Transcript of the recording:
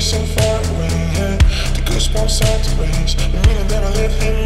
so far away. The goosebumps on to raise. the meaning that I live in.